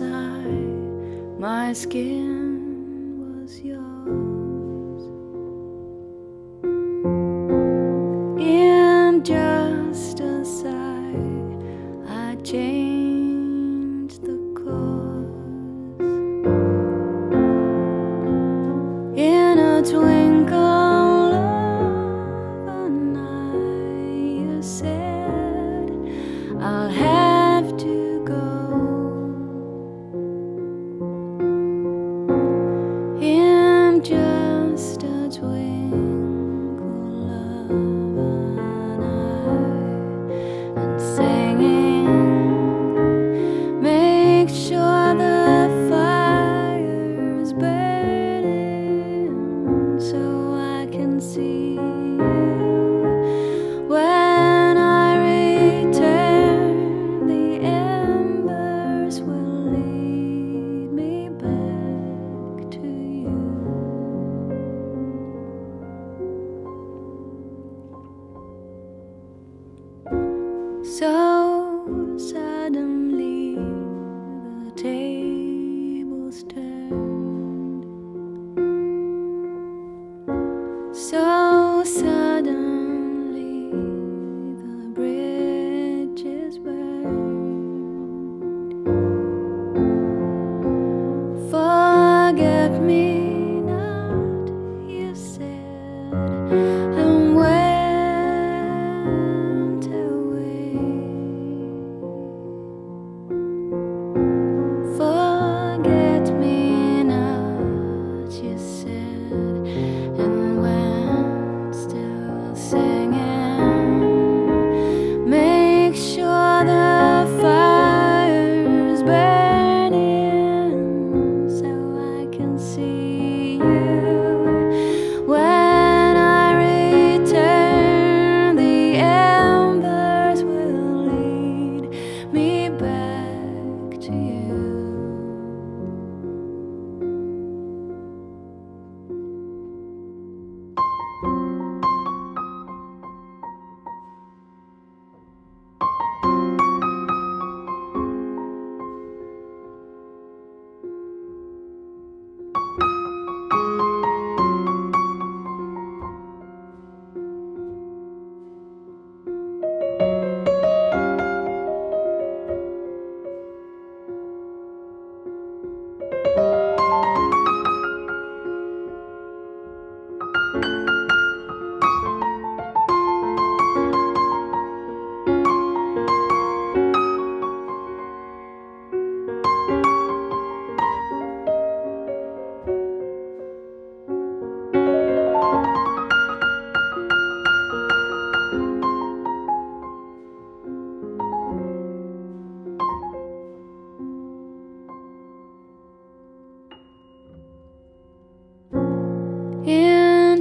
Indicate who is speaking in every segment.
Speaker 1: my skin was yours. In just a sigh, I changed the course. In a twinkling. so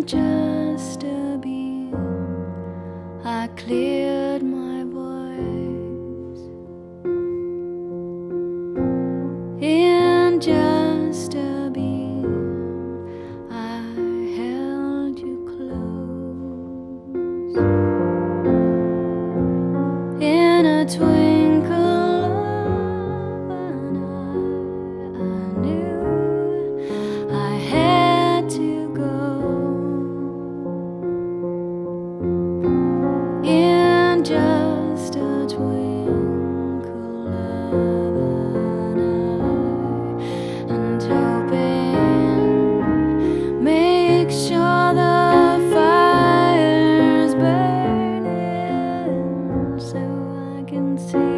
Speaker 1: just see.